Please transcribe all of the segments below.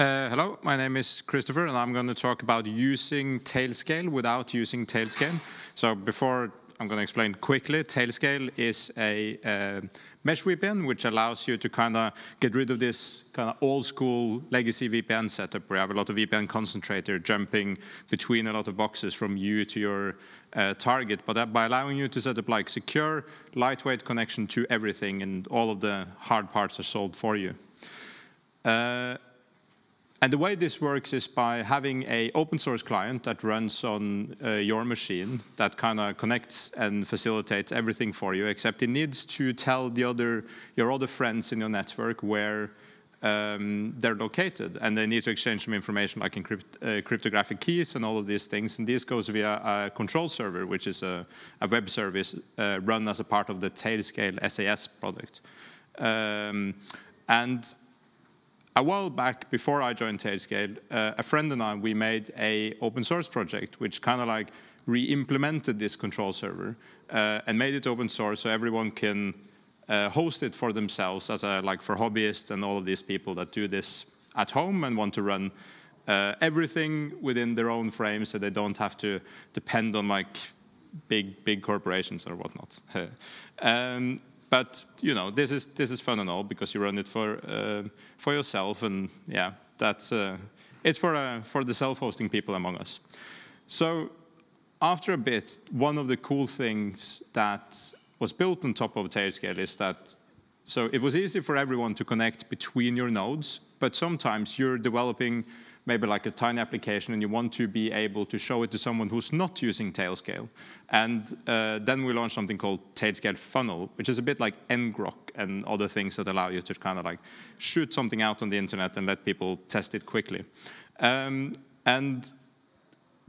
Uh, hello, my name is Kristoffer, and I'm going to talk about using Tailscale without using Tailscale. So before I'm going to explain quickly, Tailscale is a uh, mesh VPN, which allows you to kind of get rid of this kind of old school legacy VPN setup where you have a lot of VPN concentrator jumping between a lot of boxes from you to your uh, target. But by allowing you to set up like secure, lightweight connection to everything, and all of the hard parts are solved for you. Uh, and the way this works is by having a open source client that runs on uh, your machine that kind of connects and facilitates everything for you, except it needs to tell the other your other friends in your network where um, they're located, and they need to exchange some information like uh, cryptographic keys and all of these things. And this goes via a control server, which is a, a web service uh, run as a part of the Tailscale SaaS product. Um, and a while back, before I joined Tailscale, uh, a friend and I, we made a open source project, which kind of like re-implemented this control server uh, and made it open source so everyone can uh, host it for themselves as a, like for hobbyists and all of these people that do this at home and want to run uh, everything within their own frame so they don't have to depend on like big, big corporations or whatnot. um, but you know, this is this is fun and all because you run it for uh, for yourself, and yeah, that's uh, it's for uh, for the self-hosting people among us. So after a bit, one of the cool things that was built on top of Tailscale is that so it was easy for everyone to connect between your nodes, but sometimes you're developing maybe like a tiny application and you want to be able to show it to someone who's not using Tailscale. And uh, then we launched something called Tailscale Funnel, which is a bit like ngrok and other things that allow you to kind of like shoot something out on the internet and let people test it quickly. Um, and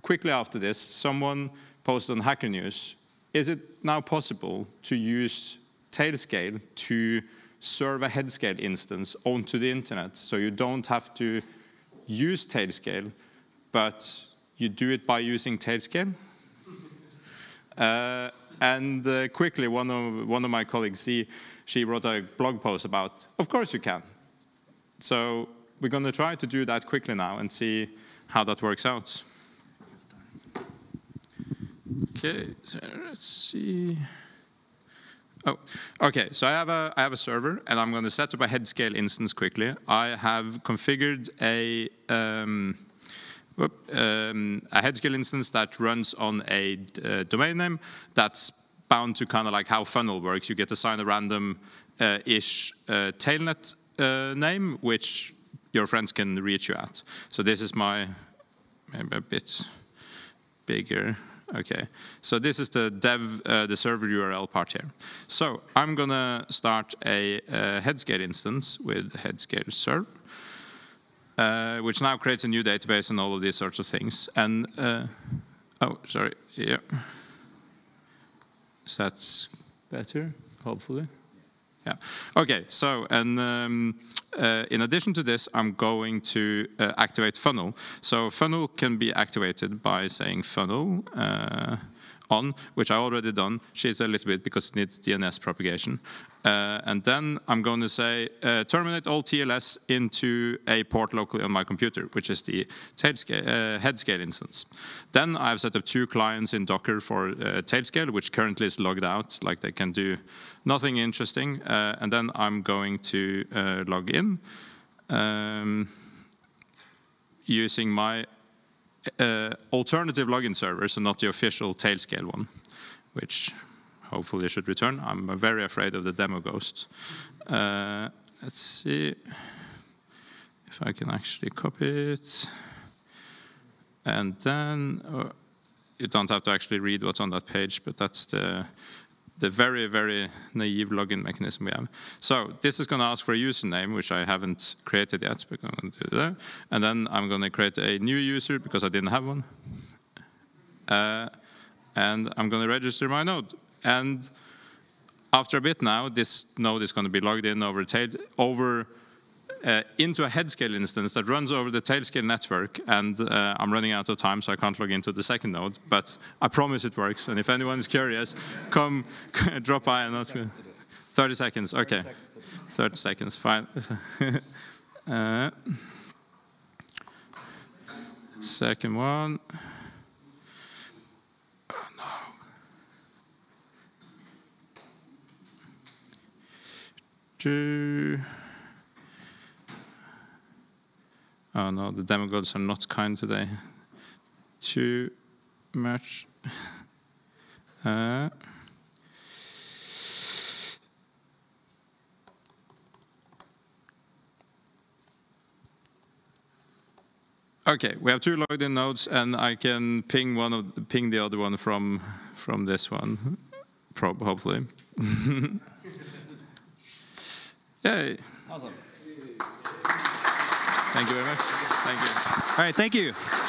quickly after this, someone posted on Hacker News, is it now possible to use Tailscale to serve a headscale instance onto the internet so you don't have to use Tailscale, but you do it by using Tailscale. Uh, and uh, quickly, one of, one of my colleagues, she, she wrote a blog post about, of course you can. So we're going to try to do that quickly now and see how that works out. Okay, so let's see. Oh, okay. So I have a I have a server, and I'm going to set up a headscale instance quickly. I have configured a um, whoop, um, a headscale instance that runs on a uh, domain name that's bound to kind of like how funnel works. You get assigned a random-ish uh, uh, tailnet uh, name, which your friends can reach you at. So this is my maybe a bit bigger. Okay, so this is the dev, uh, the server URL part here. So I'm gonna start a, a headscale instance with headscale serve, uh, which now creates a new database and all of these sorts of things. And uh, oh, sorry, yeah, so that's better, hopefully. Yeah. Okay. So, and um, uh, in addition to this, I'm going to uh, activate funnel. So funnel can be activated by saying funnel uh, on, which I already done. She's a little bit because it needs DNS propagation. Uh, and then I'm going to say uh, terminate all TLS into a port locally on my computer, which is the tailscale, uh, headscale instance. Then I've set up two clients in Docker for uh, tailscale, which currently is logged out, like they can do nothing interesting. Uh, and then I'm going to uh, log in um, using my alternative login server, so not the official tailscale one, which hopefully should return. I'm very afraid of the demo ghost. Uh, let's see if I can actually copy it. And then uh, you don't have to actually read what's on that page, but that's the the very, very naive login mechanism we have. So this is going to ask for a username, which I haven't created yet, but I'm going to do that. And then I'm going to create a new user because I didn't have one. Uh, and I'm going to register my node. And after a bit now, this node is going to be logged in over, over uh, into a headscale instance that runs over the tailscale network. And uh, I'm running out of time, so I can't log into the second node. But I promise it works. And if anyone is curious, come drop by and ask me. 30 seconds, okay. 30 seconds, fine. uh, Second one. Oh no. Two. Oh no, the demigods are not kind today. Too much. Uh, okay, we have two logged in nodes, and I can ping one of ping the other one from from this one, prob hopefully. Yay! Awesome. Thank you very much. Thank you. All right, thank you.